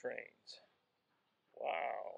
trains. Wow.